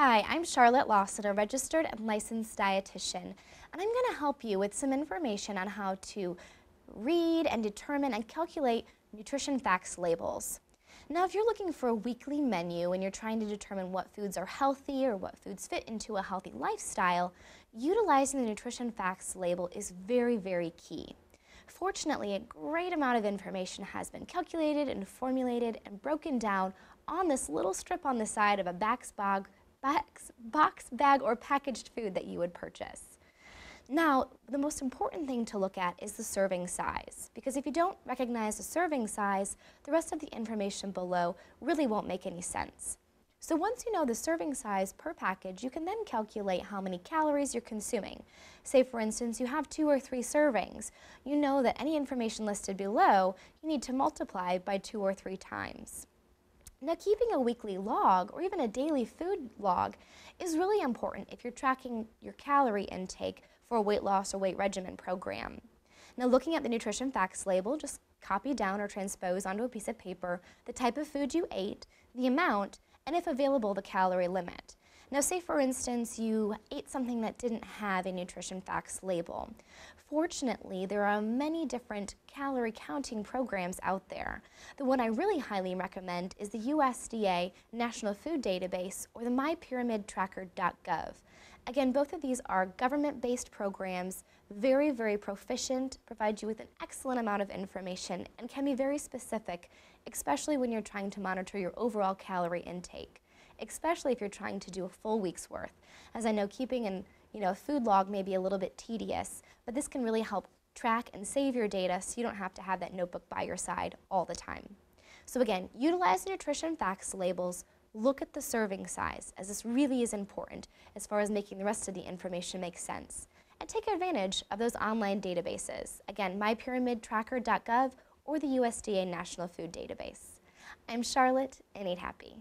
Hi, I'm Charlotte Lawson, a registered and licensed dietitian, and I'm going to help you with some information on how to read and determine and calculate nutrition facts labels. Now, if you're looking for a weekly menu and you're trying to determine what foods are healthy or what foods fit into a healthy lifestyle, utilizing the nutrition facts label is very, very key. Fortunately, a great amount of information has been calculated and formulated and broken down on this little strip on the side of a box bag box, box, bag, or packaged food that you would purchase. Now, the most important thing to look at is the serving size, because if you don't recognize the serving size, the rest of the information below really won't make any sense. So once you know the serving size per package, you can then calculate how many calories you're consuming. Say for instance, you have two or three servings. You know that any information listed below, you need to multiply by two or three times. Now, keeping a weekly log or even a daily food log is really important if you're tracking your calorie intake for a weight loss or weight regimen program. Now, looking at the nutrition facts label, just copy down or transpose onto a piece of paper the type of food you ate, the amount, and if available, the calorie limit. Now say for instance you ate something that didn't have a nutrition facts label. Fortunately, there are many different calorie counting programs out there. The one I really highly recommend is the USDA National Food Database or the mypyramidtracker.gov. Again, both of these are government-based programs, very, very proficient, provide you with an excellent amount of information, and can be very specific, especially when you're trying to monitor your overall calorie intake especially if you're trying to do a full week's worth. As I know, keeping an, you know, a food log may be a little bit tedious, but this can really help track and save your data so you don't have to have that notebook by your side all the time. So again, utilize nutrition facts labels, look at the serving size, as this really is important as far as making the rest of the information make sense. And take advantage of those online databases. Again, mypyramidtracker.gov or the USDA National Food Database. I'm Charlotte and Eat Happy.